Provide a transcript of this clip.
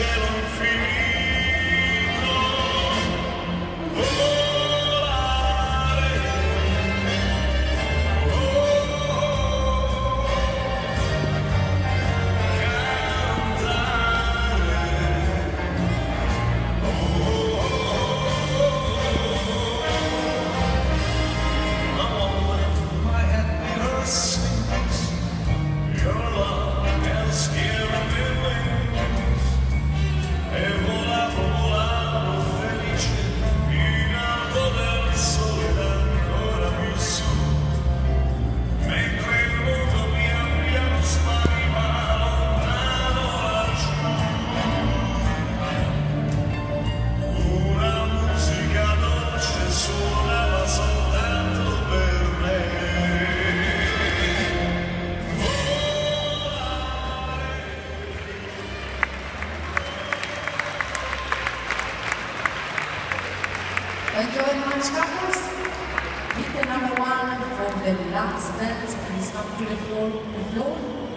cielo infinito. Enjoy much couples. Hit the number one for the last dance. Please come to the floor.